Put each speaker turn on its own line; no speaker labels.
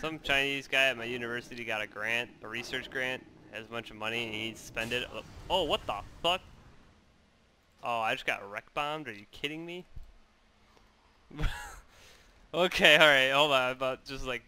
some Chinese guy at my university got a grant, a research grant, has a bunch of money and he needs to spend it. Oh, what the fuck? Oh, I just got wreck bombed. Are you kidding me? okay, alright, hold on. I'm about just like